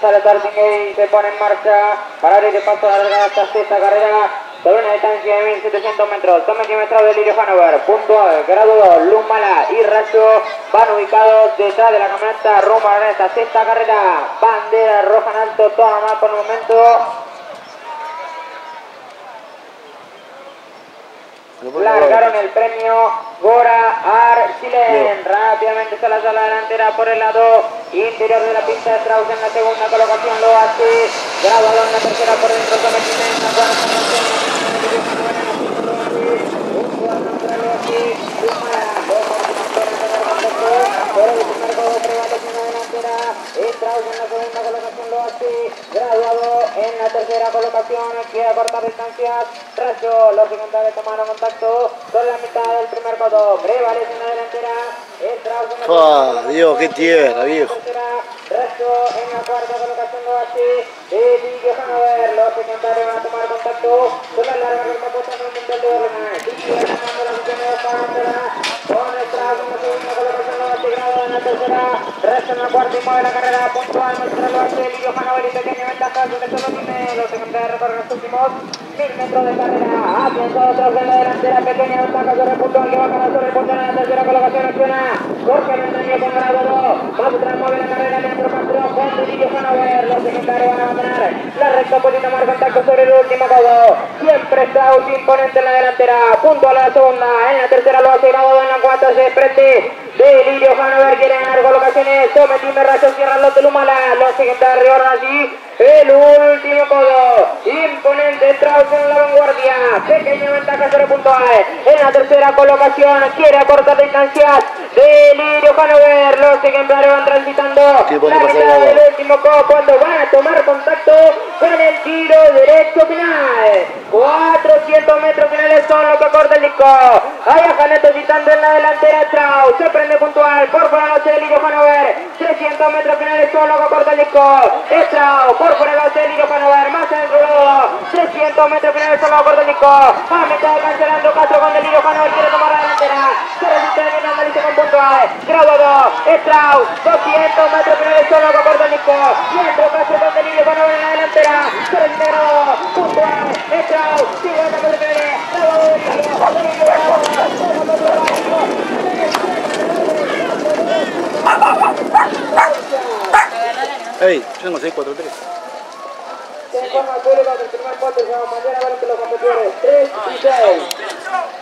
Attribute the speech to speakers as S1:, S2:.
S1: Salazar Singay se pone en marcha para abrir el paso a la hasta esta carrera sobre una distancia de 1700 metros. Tome kilometrado de Lirio Hanover, puntual, grado 2, Lumala y Rayo van ubicados detrás de la camioneta rumbo a esta sexta carrera. Bandera roja en alto, todo normal por el momento. Largaron el premio Gora Archilen. Rápidamente se la sala delantera por el lado interior de la pista Strauss en la segunda colocación. Lo hace grabado en la tercera por dentro. En la cuarta por el primer la delantera. Strauss en la segunda colocación lo hace. La tercera colocación. Quiere cortar distancias. Rayo, lógicamente tomaron contacto con la mitad del primer codo. Prevalece en la delantera. Strauss en la
S2: Ah, Dios, qué tierra, viejo.
S1: En la cuarta colocación lo hace. Lidio Hanover, los secundarios van a tomar contacto con la larga recta puesta en el mundial de de Pantera. Con la segunda colocación lo hace. Grado en la tercera. Rayo en la cuarta y mueve la carrera puntual. Muestra lo hace Lidio Hanover y pequeña ventaja sobre solo tiene los secundarios recorren los últimos mil metros de carrera. Haciendo otro en la delantera. Pequeña ventaja sobre el puntual que va a ganar sobre el puntual colocación. Acciona Jorge Mendaño con grado 2. Más atrás mueve la carrera. Leandro Castro con Lidio Hanover. Los secundarios van a abandonar la recta por tomar contacto sobre el último codo. Siempre Strauss imponente en la delantera. Punto a la segunda. En la tercera lo hace grabado. En la cuarta se prende de Lidio Hanover. Quiere ganar colocaciones. Tome Time Rayo. Cierra los de Lumala. Los secundarios allí. El último codo. Imponente Strauss en la vanguardia. Pequeña ventaja sobre punto A. En la tercera colocación. Quiere acortar distancias. De Lidio Hanover. Los secundarios van transitando. La mitad del último codo cuando van a tomar contacto con el tiro derecho final. 400 metros finales son lo que corta el disco. Ahí a Janeto citando en la delantera Strauss. Se prende puntual. Por fuera la de Lirio Hanover. 300 metros finales corta el disco. Strauss. Por fuera la de Lirio Hanover. Más adentro. 300 metros finales corta el disco. A mitad cancelando Castro con Delirio Hanover. Quiere tomar la delantera. Se resiste Miranda Lice con puntual. Grado 2. Strauss. 200 metros finales corta el disco. Leandro Castro con Delirio Hanover en la delantera. Se resiste grado 2. Puntual. 50 metros finales. Grado 2 de Delirio. Delirio
S2: Ey, yo tengo 643.
S1: Se informa el público que el primer cuarto se va a mañana a ver que los competidores 3 y 6.